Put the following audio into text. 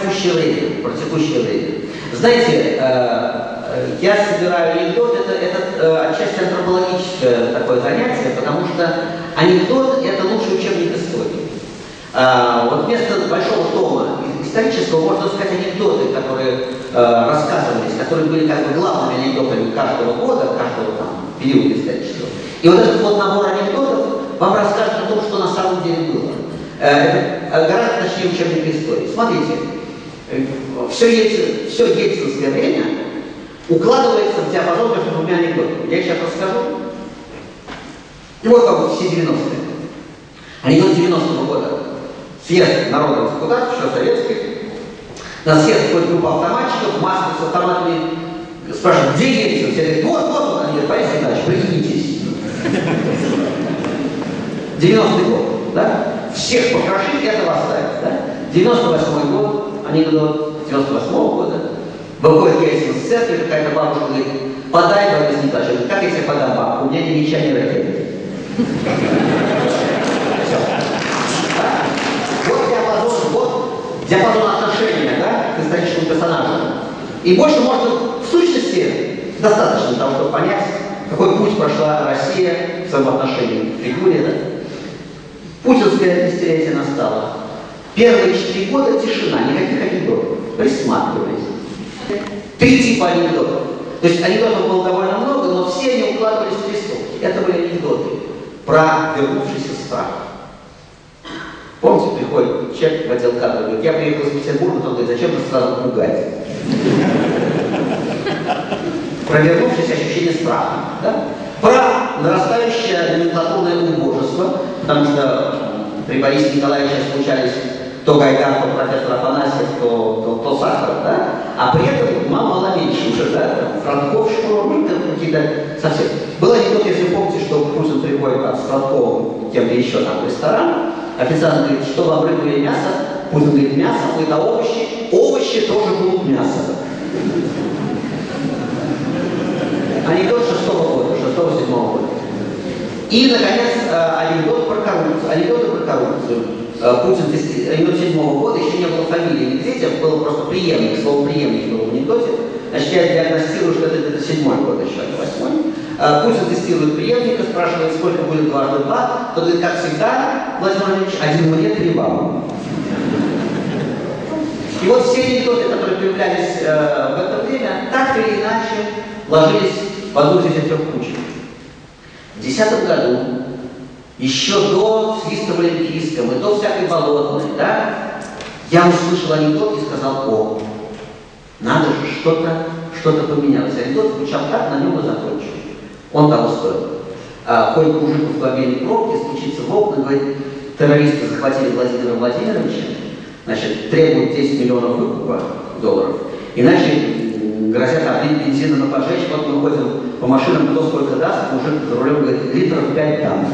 текущее время, про текущее время. Знаете, э, я собираю анекдот, это, это э, отчасти антропологическое такое занятие, потому что анекдот – это лучший учебник истории. А, вот вместо большого тома исторического можно сказать анекдоты, которые э, рассказывались, которые были как бы главными анекдотами каждого года, каждого там периода исторического. И вот этот вот набор анекдотов вам расскажет о том, что на самом деле было. Э, это гораздо точнее учебник истории. Смотрите, э, все, ельцин, все ельцинское время укладывается в диапазон между двумя анекдотами. Я сейчас расскажу. И вот вам все 90-е. Анекдот 90-го года. Съезд народных депутатов, еще советских. На съезд входит группа автоматчиков, маски с автоматами. Спрашивают, где Ельцин? Все говорят, вот, вот он. Они говорят, Борис Николаевич, прикинитесь. 90-й год, да? Всех покрошить, этого оставить, да? 98 год, анекдот 98 -го года. Выходит Ельцин с церкви, какая-то бабушка говорит, подай, Николаевич. Я говорю, как я тебе подам бабку? У меня ни меча, ни ракеты. Вот диапазон, вот диапазон отношения, да, к историческому персонажу. И больше можно, в сущности, достаточно того, чтобы понять, какой путь прошла Россия в своем отношении к фигуре, да. Путинское десятилетие настало. Первые четыре года тишина, никаких. Три типа анекдотов. То есть анекдотов было довольно много, но все они укладывались в листовки. Это были анекдоты про вернувшийся страх. Помните, приходит человек в отдел кадров, говорит, я приехал из Петербурга, он говорит, зачем ты сразу пугать? Про вернувшееся ощущение страха. Да? Про нарастающее номенклатурное убожество, потому что при Борисе Николаевиче случались то Гайдар, то профессор Афанасьев, то, то, то Сахаров, да? А при этом мало, мало меньше уже, да? Франков, Шкурмы, какие-то совсем. Был анекдот, если помните, что Путин приходит от Франкова кем-то еще там ресторан, официант говорит, что вам рыбу или мясо? Путин говорит, мясо, это овощи, овощи тоже будут мясо. Анекдот шестого года, шестого седьмого года. И, наконец, анекдот про коррупцию. Анекдоты про коррупцию. Путин, анекдот седьмого года, еще не было фамилии Медведев, был просто преемник, слово преемник был в анекдоте. Значит, я диагностирую, что это, это седьмой год еще, а не восьмой. Путин тестирует преемника, спрашивает, сколько будет дважды два. Тот говорит, как всегда, Владимир Владимирович, один мне, три вам. И вот все анекдоты, которые появлялись э, в это время, так или иначе ложились в одну из этих трех кучек. В 2010 году, еще до свиста в Олимпийском и до всякой болотной, да, я услышал анекдот и сказал, о, надо же, что-то что поменялось. Анекдот звучал так, на нем и закончил. Он того стоит. А, ходит мужик в автомобильной пробке, стучится в окна, говорит, террористы захватили Владимира Владимировича, значит, требуют 10 миллионов выкупа долларов, иначе грозят облить бензином и поджечь, вот мы ходим по машинам, кто сколько даст, мужик за рулем говорит, литров 5 дам.